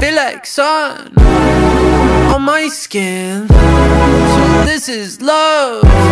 feel like sun on my skin. So this is love.